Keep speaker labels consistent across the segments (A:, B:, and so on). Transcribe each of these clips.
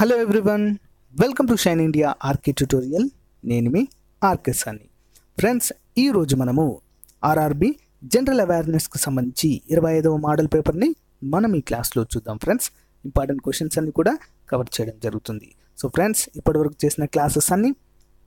A: Hello everyone welcome to shine India RK tutorial నేను మీ RK సన్ని friends ఈరోజు మనము ఆర్ఆర్బి జనరల్ అవేర్నెస్కి సంబంధించి ఇరవై ఐదవ మోడల్ పేపర్ని మనం ఈ క్లాస్లో చూద్దాం. ఫ్రెండ్స్ ఇంపార్టెంట్ క్వశ్చన్స్ అన్ని కూడా కవర్ చేయడం జరుగుతుంది. సో ఫ్రెండ్స్ ఇప్పటివరకు చేసిన క్లాసెస్ అన్ని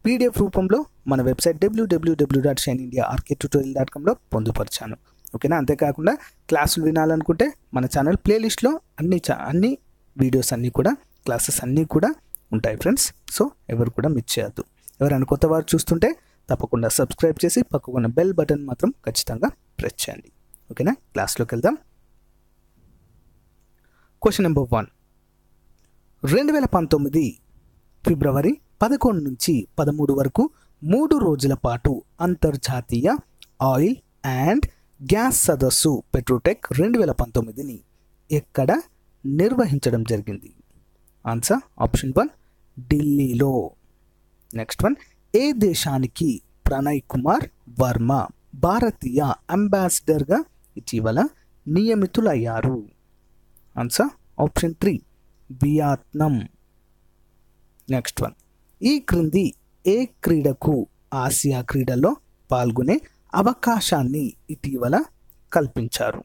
A: పీడిఎఫ్ రూపంలో మన website W W W dot shine India RK tutorial dot కామ్లో పొందుపరిచాను ఓకేనా అంతేకాకుండా క్లాసులు వినాలనుకుంటే మన ఛానల్ ప్లేలిస్ట్లో అన్ని చా అన్ని వీడియోస్ అన్నీ కూడా క్లాసెస్ అన్నీ కూడా ఉంటాయి ఫ్రెండ్స్. సో ఎవరు కూడా మిస్ చేయొద్దు. ఎవరైనా కొత్త వారు చూస్తుంటే తప్పకుండా సబ్స్క్రైబ్ చేసి పక్కకున్న బెల్ బటన్ మాత్రం ఖచ్చితంగా ప్రెస్ చేయండి. ఓకేనా క్లాస్లోకి వెళ్దాం. క్వశ్చన్ నెంబర్ వన్ రెండు వేల పంతొమ్మిది ఫిబ్రవరి పదకొండు నుంచి పదమూడు వరకు మూడు రోజుల పాటు అంతర్జాతీయ ఆయిల్ అండ్ గ్యాస్ సదస్సు పెట్రోటెక్ రెండు వేల పంతొమ్మిదిని ఎక్కడ నిర్వహించడం జరిగింది? ఆన్సర్ ఆప్షన్ వన్ ఢిల్లీలో నెక్స్ట్ వన్ ఏ దేశానికి ప్రణయ్ కుమార్ వర్మ భారతీయ అంబాసిడర్గా ఇటీవల నియమితులయ్యారు? Answer option three Vietnam next one ఈ క్రింది ఏ క్రీడకు ఆసియా క్రీడల్లో పాల్గొనే అవకాశాన్ని ఇటీవల కల్పించారు?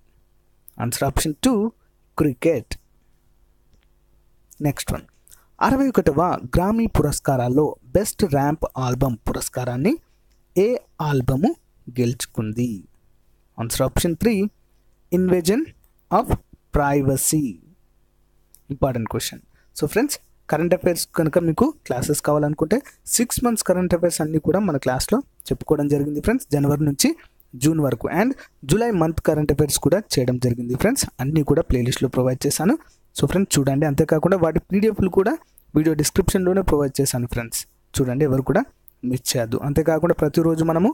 A: Answer option two cricket next one అరవై ఒకటవ గ్రామీ పురస్కారాల్లో బెస్ట్ ర్యాంప్ ఆల్బమ్ పురస్కారాన్ని ఏ ఆల్బము గెలుచుకుంది? Answer option three invasion of privacy important question so friends current affairs కనుక మీకు క్లాసెస్ కావాలనుకుంటే సిక్స్ మంత్స్ కరెంట్ అఫైర్స్ అన్నీ కూడా మన క్లాస్లో చెప్పుకోవడం జరిగింది ఫ్రెండ్స్ జనవరి నుంచి జూన్ వరకు. And July month current affairs కూడా చేయడం జరిగింది ఫ్రెండ్స్ అన్నీ కూడా ప్లేలిస్ట్లో ప్రొవైడ్ చేశాను. సో ఫ్రెండ్స్ చూడండి. అంతేకాకుండా వాటి పీడిఎఫ్లు కూడా వీడియో డిస్క్రిప్షన్లోనే ప్రొవైడ్ చేశాను ఫ్రెండ్స్. చూడండి ఎవరు కూడా మిస్ చేయద్దు. అంతేకాకుండా ప్రతిరోజు మనము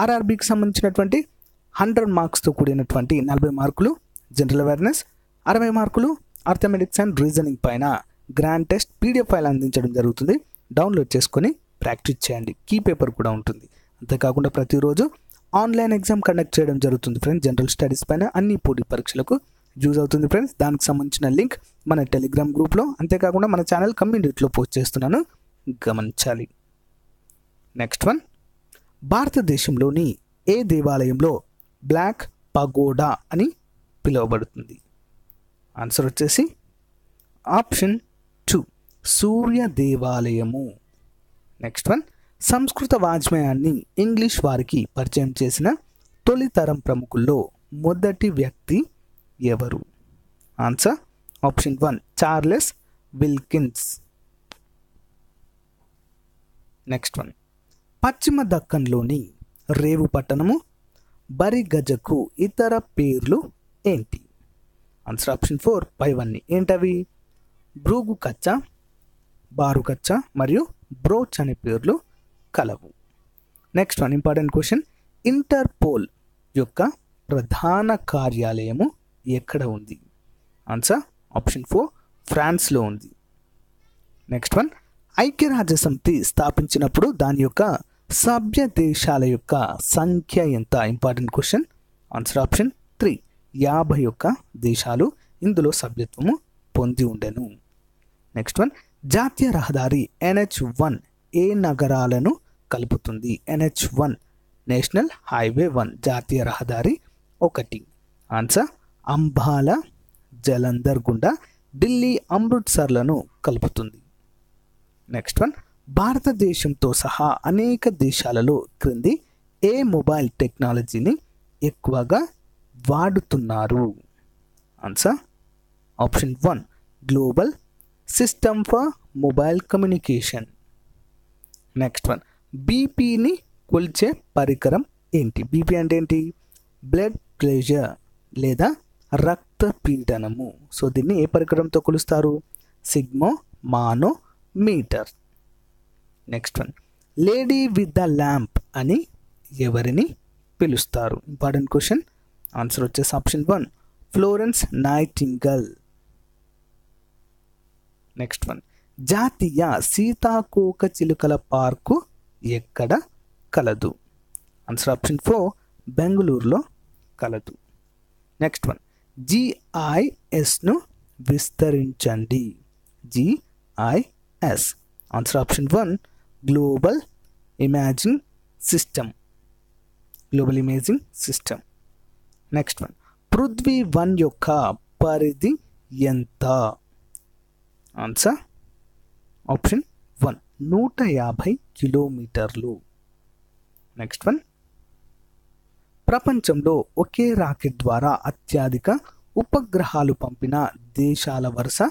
A: ఆర్ఆర్బీకి సంబంధించినటువంటి హండ్రెడ్ మార్క్స్తో కూడినటువంటి నలభై మార్కులు జనరల్ అవేర్నెస్ అరవై మార్కులు ఆర్థమెటిక్స్ అండ్ రీజనింగ్ పైన గ్రాండ్ టెస్ట్ పీడిఎఫ్ ఫైల్ అందించడం జరుగుతుంది. డౌన్లోడ్ చేసుకొని ప్రాక్టీస్ చేయండి. కీ పేపర్ కూడా ఉంటుంది. అంతేకాకుండా ప్రతిరోజు ఆన్లైన్ ఎగ్జామ్ కండక్ట్ చేయడం జరుగుతుంది ఫ్రెండ్స్. జనరల్ స్టడీస్ పైన అన్ని పోటీ పరీక్షలకు యూజ్ అవుతుంది ఫ్రెండ్స్ దానికి సంబంధించిన లింక్ మన టెలిగ్రామ్ గ్రూప్లో అంతేకాకుండా మన ఛానల్ కమ్యూనిటీలో పోస్ట్ చేస్తున్నాను. గమనించాలి. నెక్స్ట్ వన్ భారతదేశంలోని ఏ దేవాలయంలో బ్లాక్ పగోడా అని పిలువబడుతుంది? ఆన్సర్ వచ్చేసి ఆప్షన్ టూ సూర్య దేవాలయము నెక్స్ట్ వన్ సంస్కృత వాజ్మయాన్ని ఇంగ్లీష్ వారికి పరిచయం చేసిన తొలితరం ప్రముఖుల్లో మొదటి వ్యక్తి ఎవరు? Answer option one Charles Wilkins next one పశ్చిమ దక్కన్లోని రేవు పట్టణము బరిగజకు ఇతర పేర్లు ఏంటి? ఆన్సర్ ఆప్షన్ ఫోర్ పైవన్నీ ఏంటవి? బ్రూగు కచ్చ బారు కచ్చ మరియు బ్రోచ్ అనే పేర్లు కలవు. Next one important question Interpol యొక్క ప్రధాన కార్యాలయము ఎక్కడ ఉంది? ఆన్సర్ ఆప్షన్ ఫోర్ ఫ్రాన్స్లో ఉంది. నెక్స్ట్ వన్ ఐక్యరాజ్య సమితి స్థాపించినప్పుడు దాని యొక్క సభ్య దేశాల యొక్క సంఖ్య ఎంత? Important question answer option three యాభై ఒక్క దేశాలు ఇందులో సభ్యత్వము పొంది ఉండెను. నెక్స్ట్ వన్ జాతీయ రహదారి ఎన్హెచ్ వన్ ఏ నగరాలను కలుపుతుంది? NH one national highway one జాతీయ రహదారి ఒకటి. ఆన్సర్ అంబాలా జలంధర్ గుండా ఢిల్లీ అమృత్సర్లను కలుపుతుంది. నెక్స్ట్ వన్ భారతదేశంతో సహా అనేక దేశాలలో క్రింది ఏ మొబైల్ టెక్నాలజీని ఎక్కువగా వాడుతున్నారు? Answer option one global system for mobile communication next one బీపీని కొలిచే పరికరం ఏంటి? బీపీ అంటే ఏంటి? బ్లడ్ ప్రెషర్ లేదా రక్త పీడనము సో దీన్ని ఏ పరికరంతో కొలుస్తారు? Sphygmomanometer. Next one lady with the lamp అని ఎవరిని పిలుస్తారు? ఇంపార్టెంట్ క్వశ్చన్ ఆన్సర్ వచ్చేసి option one Florence Nightingale next one జాతీయ సీతాకోక చిలుకల పార్కు ఎక్కడ కలదు? ఆన్సర్ ఆప్షన్ ఫోర్ బెంగళూరులో కలదు. నెక్స్ట్ వన్ జిఐఎస్ను విస్తరించండి. GIS answer option one global imaging system global imaging system next one Prithvi one యొక్క పరిధి ఎంత? ఆన్సర్ ఆప్షన్ వన్ నూట యాభై కిలోమీటర్లు. నెక్స్ట్ వన్ ప్రపంచంలో ఒకే రాకెట్ ద్వారా అత్యధిక ఉపగ్రహాలు పంపిన దేశాల వరుస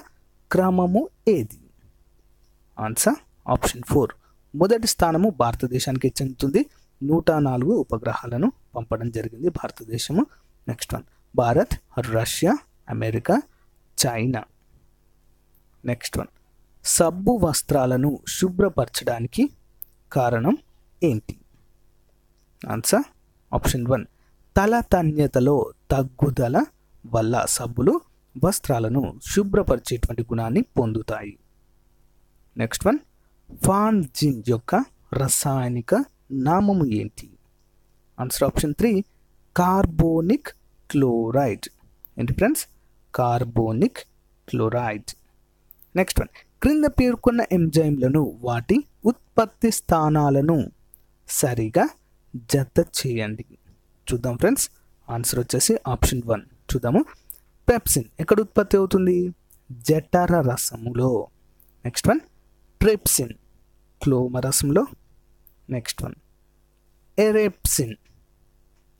A: క్రమము ఏది? ఆన్సర్ ఆప్షన్ ఫోర్ మొదటి స్థానము భారతదేశానికి చెందుతుంది. నూట నాలుగు ఉపగ్రహాలను పంపడం జరిగింది భారతదేశము. Next one Bharat Russia America China. Next one సబ్బు వస్త్రాలను శుభ్రపరచడానికి కారణం ఏంటి? ఆన్సర్ ఆప్షన్ వన్ తల తన్యతలో తగ్గుదల వల్ల సబ్బులు వస్త్రాలను శుభ్రపరిచేటువంటి గుణాన్ని పొందుతాయి. నెక్స్ట్ వన్ ఫాన్జిన్ యొక్క రసాయనిక నామము ఏంటి? Answer option three carbonic chloride ఏంటి friends carbonic chloride next one క్రింద పేర్కొన్న ఎంజైమ్లను వాటి ఉత్పత్తి స్థానాలను సరిగా జత చేయండి. చూద్దాం ఫ్రెండ్స్. ఆన్సర్ వచ్చేసి ఆప్షన్ వన్ చూద్దాము. పెప్సిన్ ఎక్కడ ఉత్పత్తి అవుతుంది? జఠర రసములో. Next one trypsin క్లోమరసంలో next one erepsin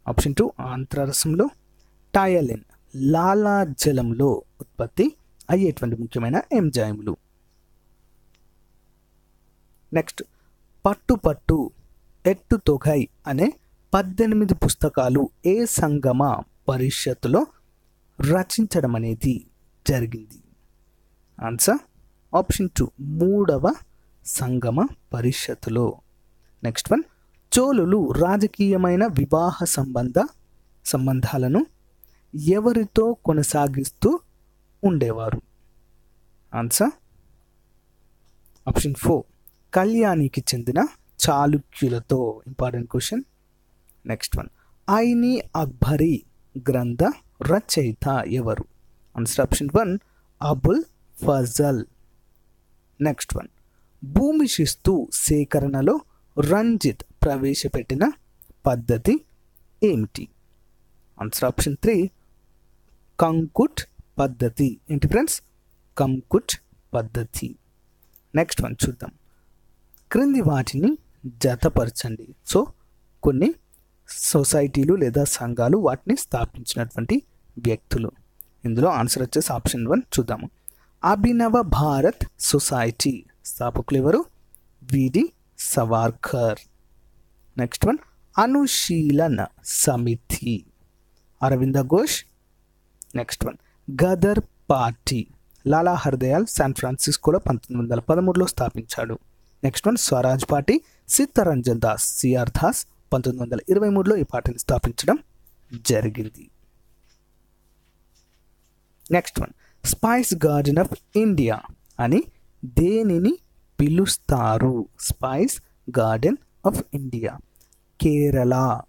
A: option two ఆంత్రరసంలో ptyalin లాలాజలంలో ఉత్పత్తి అయ్యేటువంటి ముఖ్యమైన ఎంజాయిములు నెక్స్ట్ పట్టు పట్టు. ఎట్టు తొగై అనే పద్దెనిమిది పుస్తకాలు ఏ సంగమ పరిషత్తులో రచించడం అనేది జరిగింది. ఆన్సర్ ఆప్షన్ టూ మూడవ సంగమ పరిషత్తులో. నెక్స్ట్ వన్ చోళులు రాజకీయమైన వివాహ సంబంధ సంబంధాలను ఎవరితో కొనసాగిస్తూ ఉండేవారు? ఆన్సర్ ఆప్షన్ ఫోర్ కళ్యాణికి చెందిన చాళుక్యులతో important question. Next one Ain-i Akbari గ్రంథ రచయిత ఎవరు? Answer option one Abul Fazal. Next one భూమి శిస్తు సేకరణలో రంజిత్ ప్రవేశపెట్టిన పద్ధతి ఏమిటి? ఆన్సర్ ఆప్షన్ త్రీ కంకుట్ పద్ధతి. ఏంటి ఫ్రెండ్స్ కంకుట్ పద్ధతి. నెక్స్ట్ వన్ చూద్దాం. క్రింది వాటిని జతపరచండి. సో కొన్ని సొసైటీలు లేదా సంఘాలు వాటిని స్థాపించినటువంటి వ్యక్తులు. ఇందులో ఆన్సర్ వచ్చేసి ఆప్షన్ వన్ చూద్దాము. అభినవ భారత్ సొసైటీ స్థాపకులు ఎవరు? విడి Savarkar. Next one Anushilan Samiti. Aurobindo Ghosh. Next one Ghadar party. Lala Hardayal San ఫ్రాన్సిస్కోలో పంతొమ్మిది వందల పదమూడులో స్థాపించాడు. Next one Swaraj party. Chittaranjan Das CR Das పంతొమ్మిది వందల ఇరవై మూడులో ఈ పార్టీని స్థాపించడం జరిగింది. Next one spice garden of India అని దేనిని పిలుస్తారు? Spice garden of India Kerala.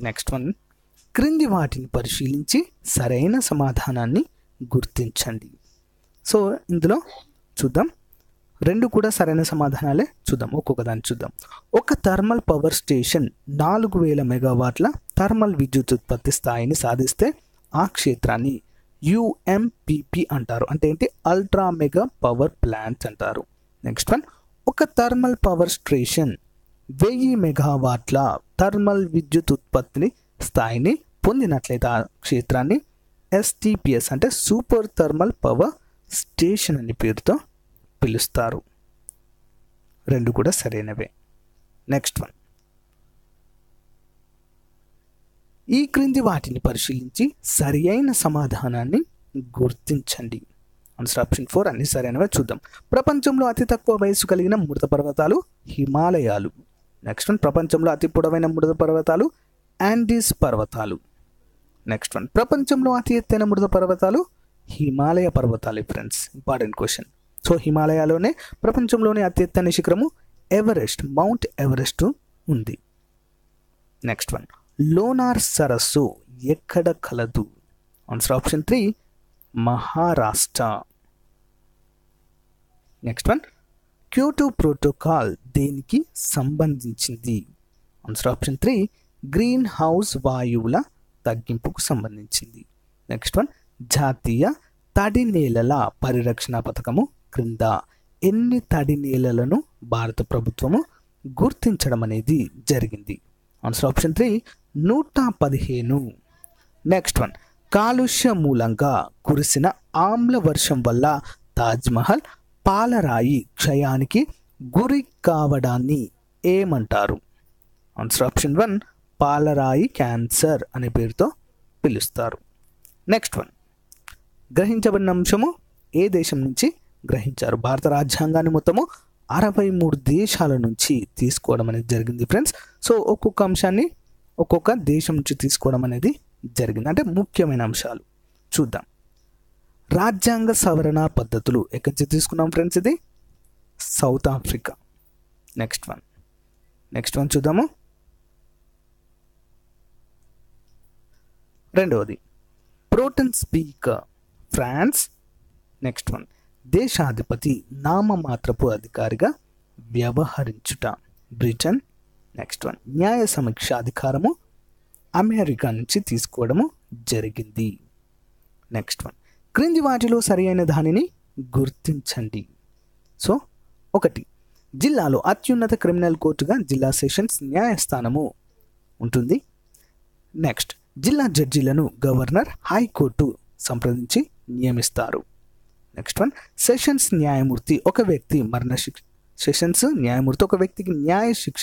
A: Next one క్రింది వాటిని పరిశీలించి సరైన సమాధానాన్ని గుర్తించండి. సో ఇందులో చూద్దాం. రెండు కూడా సరైన సమాధానాలే చూద్దాం. ఒక్కొక్క దాన్ని చూద్దాం. ఒక థర్మల్ పవర్ స్టేషన్ నాలుగు వేల మెగావాట్ల థర్మల్ విద్యుత్ ఉత్పత్తి స్థాయిని సాధిస్తే ఆ క్షేత్రాన్ని యుఎంపిపి అంటారు. అంటే ఏంటి? అల్ట్రా మెగా పవర్ ప్లాంట్ అంటారు. Next one. ఒక థర్మల్ పవర్ స్టేషన్ వెయ్యి మెగావాట్ల థర్మల్ విద్యుత్ ఉత్పత్తిని స్థాయిని పొందినట్లయితే ఆ క్షేత్రాన్ని ఎస్టీపీఎస్ అంటే సూపర్ థర్మల్ పవర్ స్టేషన్ అనే పేరుతో పిలుస్తారు. రెండు కూడా సరైనవే. నెక్స్ట్ వన్ ఈ క్రింది వాటిని పరిశీలించి సరి అయిన సమాధానాన్ని గుర్తించండి. ఆన్సర్ ఆప్షన్ ఫోర్ అన్ని సరైనవే చూద్దాం. ప్రపంచంలో అతి తక్కువ వయసు కలిగిన మృత పర్వతాలు హిమాలయాలు. నెక్స్ట్ వన్ ప్రపంచంలో అతి పొడవైన మృత పర్వతాలు యాండీస్ పర్వతాలు. నెక్స్ట్ వన్ ప్రపంచంలో అతి ఎత్తైన మృత పర్వతాలు హిమాలయ పర్వతాలు ఫ్రెండ్స్ ఇంపార్టెంట్ క్వశ్చన్ సో హిమాలయాలోనే ప్రపంచంలోనే అతి శిఖరము ఎవరెస్ట్ మౌంట్ ఎవరెస్ట్ ఉంది. నెక్స్ట్ వన్ లోనార్ సరస్సు ఎక్కడ కలదు? Answer option three Maharashtra. Next one Kyoto protocol దేనికి సంబంధించింది? Answer option three green house వాయువుల తగ్గింపుకు సంబంధించింది. నెక్స్ట్ వన్ జాతీయ తడి నేలల పరిరక్షణ పథకము క్రింద ఎన్ని తడి నేలలను భారత ప్రభుత్వము గుర్తించడం అనేది జరిగింది. ఆన్సర్ ఆప్షన్ త్రీ నూట పదిహేను. నెక్స్ట్ వన్ కాలుష్య మూలంగా కురిసిన ఆమ్ల వర్షం వల్ల తాజ్మహల్ పాలరాయి క్షయానికి గురి కావడాన్ని ఏమంటారు? ఆన్సర్ ఆప్షన్ వన్ పాలరాయి క్యాన్సర్ అనే పేరుతో పిలుస్తారు. నెక్స్ట్ వన్ గ్రహించబడిన అంశము ఏ దేశం నుంచి గ్రహించారు. భారత రాజ్యాంగాన్ని మొత్తము అరవై మూడు దేశాల నుంచి తీసుకోవడం అనేది జరిగింది ఫ్రెండ్స్. సో ఒక్కొక్క అంశాన్ని ఒక్కొక్క దేశం నుంచి తీసుకోవడం అనేది జరిగింది. అంటే ముఖ్యమైన అంశాలు చూద్దాం. రాజ్యాంగ సవరణ పద్ధతులు ఎక్కడి నుంచి తీసుకున్నాం ఫ్రెండ్స్ ఇది? South Africa. Next one. Next one చూద్దాము. రెండవది. Proton speaker France. Next one. దేశాధిపతి నామమాత్రపు అధికారిగా వ్యవహరించుట. బ్రిటన్ నెక్స్ట్ వన్ న్యాయ సమీక్ష అధికారము అమెరికా నుంచి తీసుకోవడము జరిగింది. నెక్స్ట్ వన్ క్రింది వాటిలో సరియైన దానిని గుర్తించండి. సో ఒకటి జిల్లాలో అత్యున్నత క్రిమినల్ కోర్టుగా జిల్లా సెషన్స్ న్యాయస్థానము ఉంటుంది. నెక్స్ట్ జిల్లా జడ్జీలను గవర్నర్ హైకోర్టు సంప్రదించి నియమిస్తారు. నెక్స్ట్ వన్ సెషన్స్ న్యాయమూర్తి ఒక వ్యక్తి మరణ శిక్ష సెషన్స్ న్యాయమూర్తి ఒక వ్యక్తికి న్యాయ శిక్ష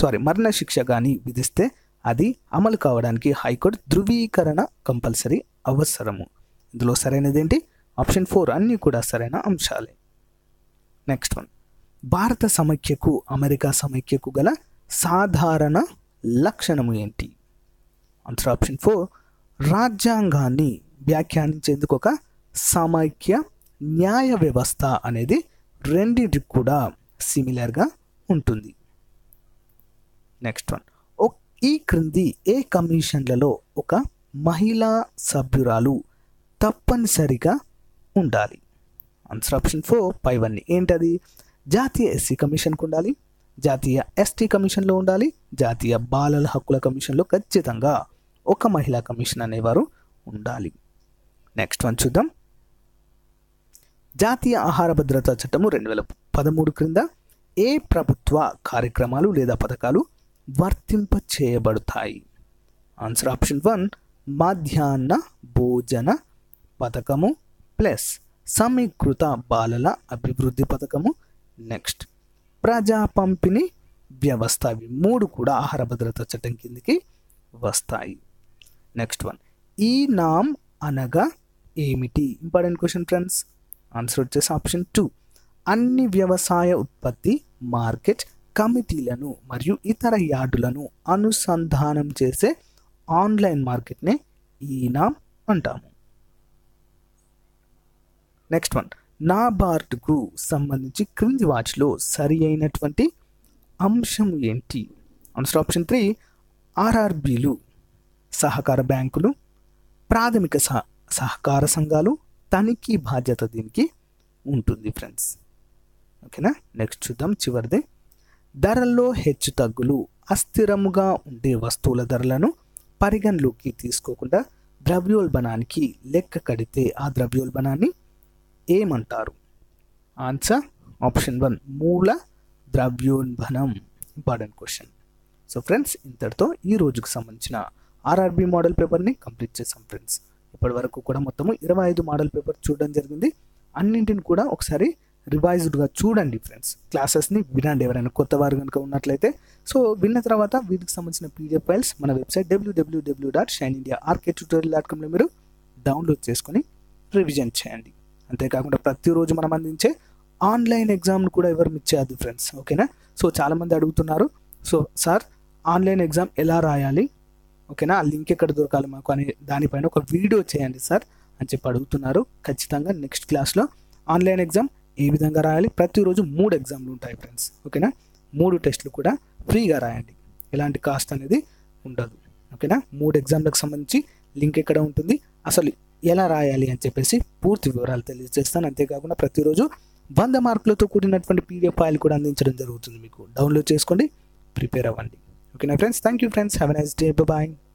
A: సారీ మరణ శిక్ష కానీ విధిస్తే అది అమలు కావడానికి హైకోర్టు ధృవీకరణ కంపల్సరీ అవసరము. ఇందులో సరైనది ఏంటి ఆప్షన్ ఫోర్ అన్నీ కూడా సరైన అంశాలే. నెక్స్ట్ వన్ భారత సమైక్యకు అమెరికా సమైక్యకు గల సాధారణ లక్షణము ఏంటి? ఆన్సర్ ఆప్షన్ ఫోర్ రాజ్యాంగాన్ని వ్యాఖ్యానించేందుకు ఒక సమైక్య న్యాయ వ్యవస్థ అనేది రెండింటికి కూడా సిమిలర్గా ఉంటుంది. నెక్స్ట్ వన్ ఈ క్రింది ఏ కమిషన్లలో ఒక మహిళా సభ్యురాలు తప్పనిసరిగా ఉండాలి? ఆన్సర్ ఆప్షన్ ఫోర్ పైవన్నీ ఏంటది? జాతీయ ఎస్సీ కమిషన్కు ఉండాలి జాతీయ ఎస్టీ కమిషన్లో ఉండాలి జాతీయ బాలల హక్కుల కమిషన్లో ఖచ్చితంగా ఒక మహిళా కమిషన్ అనేవారు ఉండాలి. నెక్స్ట్ వన్ చూద్దాం. జాతీయ ఆహార భద్రతా చట్టము రెండు వేల పదమూడు క్రింద ఏ ప్రభుత్వ కార్యక్రమాలు లేదా పథకాలు వర్తింప చేయబడతాయి? ఆన్సర్ ఆప్షన్ వన్ మధ్యాహ్న భోజన పథకము ప్లస్ సమీకృత బాలల అభివృద్ధి పథకము నెక్స్ట్ ప్రజా పంపిణీ వ్యవస్థ ఇవి మూడు కూడా ఆహార భద్రతా చట్టం కిందకి వస్తాయి. నెక్స్ట్ వన్ ఈ నామ్ అనగా ఏమిటి? ఇంపార్టెంట్ క్వశ్చన్ ఫ్రెండ్స్ ఆన్సర్ వచ్చేసి ఆప్షన్ టూ అన్ని వ్యవసాయ ఉత్పత్తి మార్కెట్ కమిటీలను మరియు ఇతర యార్డులను అనుసంధానం చేసే ఆన్లైన్ మార్కెట్నే ఈనామ్ అంటాము. నెక్స్ట్ వన్ నాబార్డుకు సంబంధించి క్రింది వాటిలో సరి అయినటువంటి అంశం ఏంటి? ఆన్సర్ ఆప్షన్ త్రీ ఆర్ఆర్బీలు సహకార బ్యాంకులు ప్రాథమిక సహ సహకార సంఘాలు తనిఖీ బాధ్యత దీనికి ఉంటుంది ఫ్రెండ్స్ ఓకేనా? నెక్స్ట్ చూద్దాం చివరిది. ధరల్లో హెచ్చు తగ్గులు అస్థిరముగా ఉండే వస్తువుల ధరలను పరిగణలోకి తీసుకోకుండా ద్రవ్యోల్బణానికి లెక్క కడితే ఆ ద్రవ్యోల్బణాన్ని ఏమంటారు? ఆన్సర్ ఆప్షన్ వన్ మూల ద్రవ్యోల్బణం. ఇంపార్టెంట్ క్వశ్చన్ సో ఫ్రెండ్స్ ఇంతటితో ఈ రోజుకు సంబంధించిన ఆర్ఆర్బి మోడల్ పేపర్ని కంప్లీట్ చేసాం ఫ్రెండ్స్ ఇప్పటి వరకు కూడా మొత్తము ఇరవై ఐదు మోడల్ పేపర్ చూడడం జరిగింది. అన్నింటిని కూడా ఒకసారి రివైజ్డ్గా చూడండి ఫ్రెండ్స్ క్లాసెస్ని వినండి ఎవరైనా కొత్త వారు కనుక ఉన్నట్లయితే. సో విన్న తర్వాత వీటికి సంబంధించిన పీడిఎఫ్ ఫైల్స్ మన website W W W dot shine India RK tutorial dot కామ్లో మీరు డౌన్లోడ్ చేసుకొని రివిజన్ చేయండి. అంతేకాకుండా ప్రతిరోజు మనం అందించే ఆన్లైన్ ఎగ్జామ్ను కూడా ఎవరు మిస్ చేయద్దు ఫ్రెండ్స్ ఓకేనా సో చాలామంది అడుగుతున్నారు. సో సార్ ఆన్లైన్ ఎగ్జామ్ ఎలా రాయాలి? ఓకేనా? ఆ లింక్ ఎక్కడ దొరకాలి మాకు అనే దానిపైన ఒక వీడియో చేయండి సార్ అని చెప్పి అడుగుతున్నారు. ఖచ్చితంగా నెక్స్ట్ క్లాస్లో ఆన్లైన్ ఎగ్జామ్ ఏ విధంగా రాయాలి? ప్రతిరోజు మూడు ఎగ్జామ్లు ఉంటాయి ఫ్రెండ్స్. ఓకేనా? మూడు టెస్టులు కూడా ఫ్రీగా రాయండి. ఎలాంటి కాస్ట్ అనేది ఉండదు. ఓకేనా? మూడు ఎగ్జామ్లకు సంబంధించి లింక్ ఎక్కడ ఉంటుంది? అసలు ఎలా రాయాలి అని చెప్పేసి పూర్తి వివరాలు తెలియజేస్తాను. అంతేకాకుండా ప్రతిరోజు వంద మార్కులతో కూడినటువంటి పీడిఎఫ్ ఫైల్ కూడా అందించడం జరుగుతుంది మీకు. డౌన్లోడ్ చేసుకోండి ప్రిపేర్ అవ్వండి. okay now friends thank you friends. Have a nice day. Bye bye